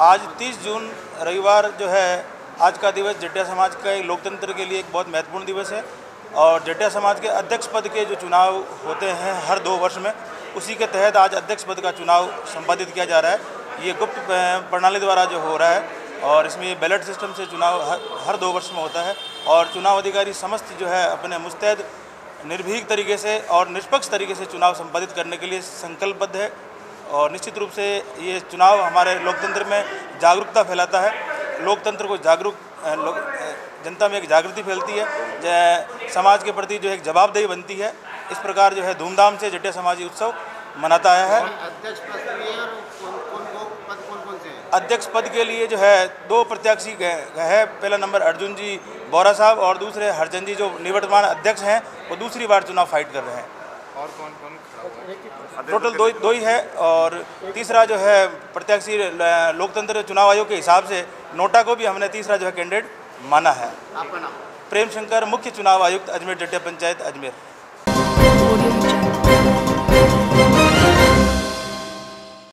आज 30 जून रविवार जो है आज का दिवस जटिया समाज का एक लोकतंत्र के लिए एक बहुत महत्वपूर्ण दिवस है और जटिया समाज के अध्यक्ष पद के जो चुनाव होते हैं हर दो वर्ष में उसी के तहत आज अध्यक्ष पद का चुनाव संपादित किया जा रहा है। ये गुप्त प्रणाली द्वारा जो हो रहा है और इसमें बैलेट सिस्टम से चुनाव हर, हर दो वर्ष में होता है और चुनाव अधिकारी समस्त जो है अपने मुस्तैद निर्भीक तरीके से और निष्पक्ष तरीके से चुनाव संपादित करने के लिए संकल्पबद्ध है। और निश्चित रूप से ये चुनाव हमारे लोकतंत्र में जागरूकता फैलाता है। लोकतंत्र को जागरूक जनता में एक जागृति फैलती है। समाज के प्रति जो एक जवाबदेही बनती है इस प्रकार जो है धूमधाम से जटिया समाजी उत्सव मनाता आया है। अध्यक्ष पद के लिए जो है दो प्रत्याशी है। पहला नंबर अर्जुन जी बोरा साहब और दूसरे हरचंद जी जो निवर्तमान अध्यक्ष हैं वो दूसरी बार चुनाव फाइट कर रहे हैं। और कौन कौन खड़ा हुआ है? टोटल दो दो ही है और तीसरा जो है प्रत्याशी लोकतंत्र चुनाव आयोग के हिसाब से नोटा को भी हमने तीसरा जो है कैंडिडेट माना है। आपका नाम? प्रेम शंकर मुख्य चुनाव आयुक्त अजमेर जटिया पंचायत अजमेर।